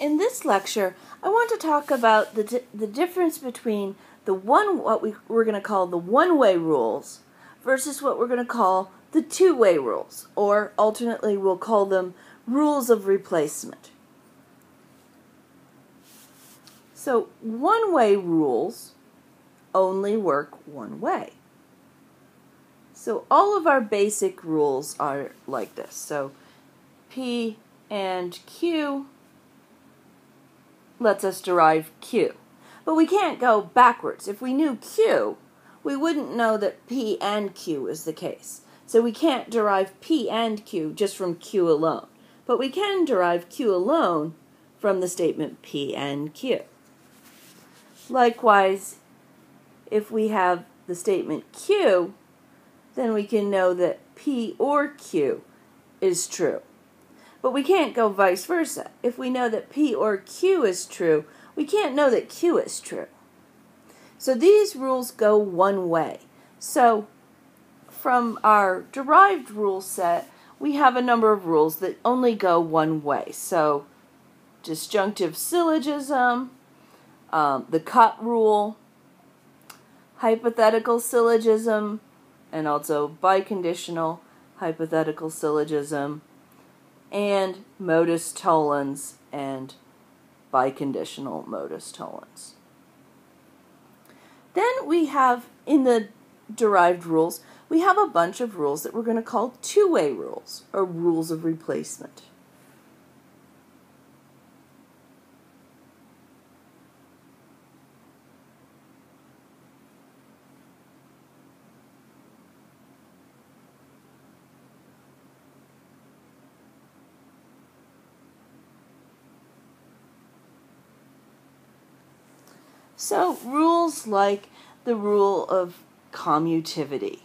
In this lecture, I want to talk about the, the difference between the one what we, we're going to call the one-way rules versus what we're going to call the two-way rules, or alternately we'll call them rules of replacement. So one-way rules only work one way. So all of our basic rules are like this. So P and Q lets us derive Q. But we can't go backwards. If we knew Q, we wouldn't know that P and Q is the case. So we can't derive P and Q just from Q alone. But we can derive Q alone from the statement P and Q. Likewise, if we have the statement Q, then we can know that P or Q is true. But we can't go vice versa. If we know that P or Q is true, we can't know that Q is true. So these rules go one way. So from our derived rule set, we have a number of rules that only go one way. So disjunctive syllogism, um, the cut rule, hypothetical syllogism, and also biconditional hypothetical syllogism, and modus tollens and biconditional modus tollens. Then we have in the derived rules, we have a bunch of rules that we're going to call two way rules or rules of replacement. So, rules like the rule of commutativity,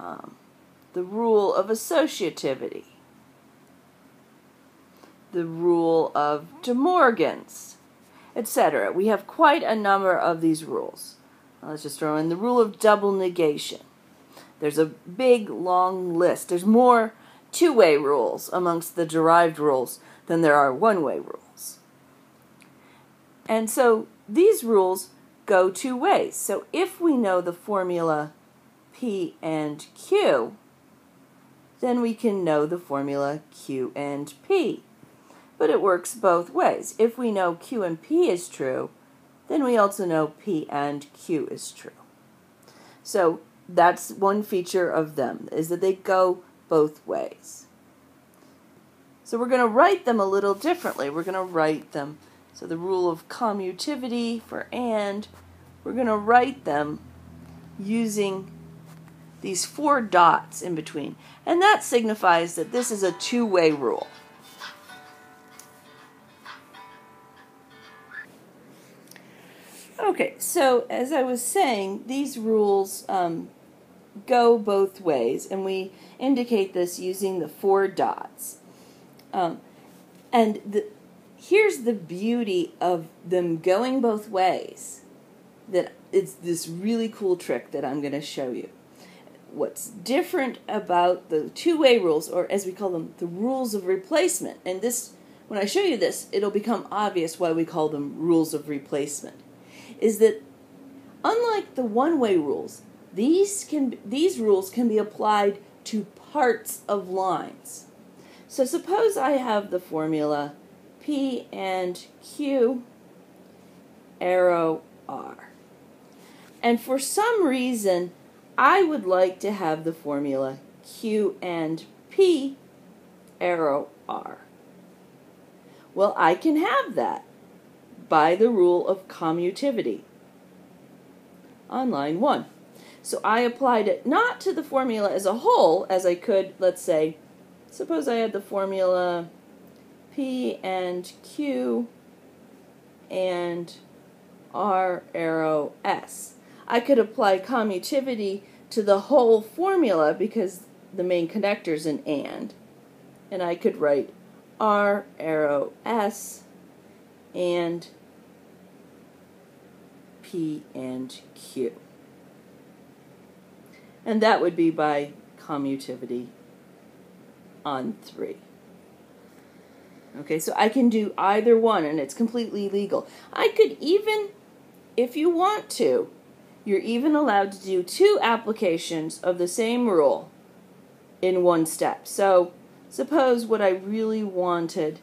um, the rule of associativity, the rule of De Morgan's, etc. We have quite a number of these rules. Let's just throw in the rule of double negation. There's a big, long list. There's more two way rules amongst the derived rules than there are one way rules. And so these rules go two ways. So if we know the formula P and Q, then we can know the formula Q and P. But it works both ways. If we know Q and P is true, then we also know P and Q is true. So that's one feature of them, is that they go both ways. So we're going to write them a little differently. We're going to write them so the rule of commutativity for and, we're going to write them using these four dots in between. And that signifies that this is a two-way rule. Okay, so as I was saying, these rules um, go both ways, and we indicate this using the four dots. Um, and the, here's the beauty of them going both ways that it's this really cool trick that I'm going to show you. What's different about the two way rules, or as we call them, the rules of replacement, and this, when I show you this, it'll become obvious why we call them rules of replacement, is that unlike the one way rules, these, can, these rules can be applied to parts of lines. So suppose I have the formula P and Q, arrow R. And for some reason, I would like to have the formula Q and P, arrow R. Well, I can have that by the rule of commutativity on line 1. So I applied it not to the formula as a whole, as I could, let's say, suppose I had the formula P and Q and R arrow S. I could apply commutativity to the whole formula because the main connector is an AND. And I could write R arrow S and P and Q. And that would be by commutativity on 3. Okay, so I can do either one and it's completely legal. I could even, if you want to, you're even allowed to do two applications of the same rule in one step. So suppose what I really wanted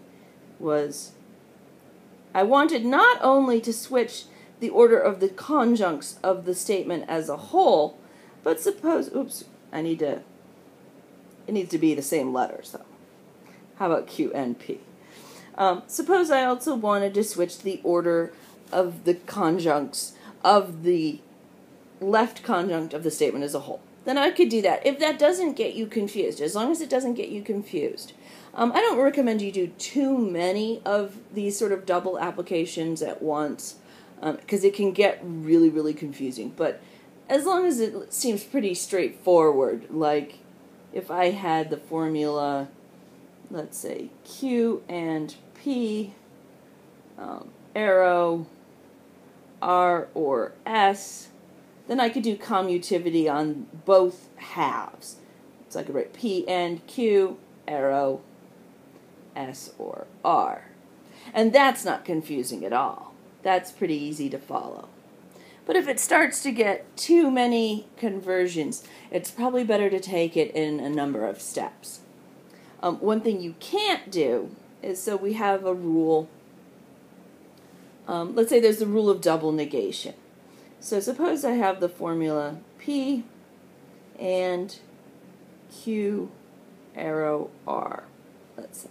was I wanted not only to switch the order of the conjuncts of the statement as a whole, but suppose, oops, I need to, it needs to be the same letters though. How about Q and P? Um, suppose I also wanted to switch the order of the conjuncts of the left conjunct of the statement as a whole. Then I could do that. If that doesn't get you confused, as long as it doesn't get you confused, um, I don't recommend you do too many of these sort of double applications at once because um, it can get really, really confusing. But as long as it seems pretty straightforward, like if I had the formula, let's say Q and P, um, arrow, R or S, then I could do commutivity on both halves. So I could write P and Q, arrow, S or R. And that's not confusing at all. That's pretty easy to follow. But if it starts to get too many conversions, it's probably better to take it in a number of steps. Um, one thing you can't do is so we have a rule. Um, let's say there's the rule of double negation. So suppose I have the formula P and Q arrow R, let's say.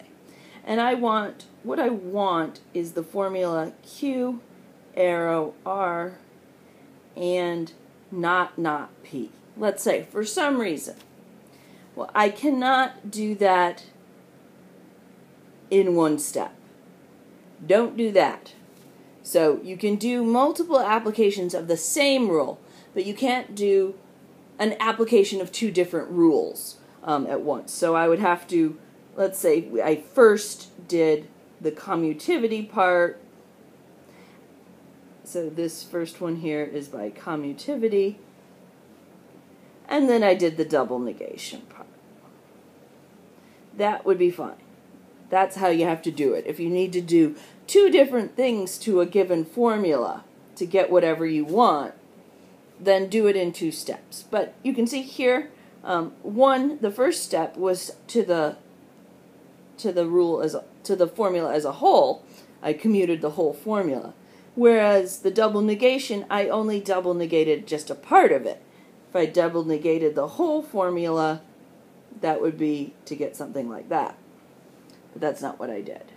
And I want, what I want is the formula Q arrow R and not not P. Let's say, for some reason. Well, I cannot do that in one step. Don't do that. So you can do multiple applications of the same rule, but you can't do an application of two different rules um, at once. So I would have to, let's say I first did the commutivity part. So this first one here is by commutivity. And then I did the double negation part. That would be fine. That's how you have to do it. If you need to do two different things to a given formula to get whatever you want, then do it in two steps. But you can see here, um, one, the first step was to the to the rule as a, to the formula as a whole. I commuted the whole formula. Whereas the double negation, I only double negated just a part of it. If I double negated the whole formula, that would be to get something like that. But that's not what I did.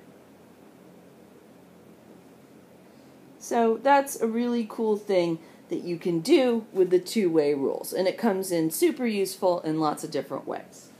So that's a really cool thing that you can do with the two-way rules. And it comes in super useful in lots of different ways.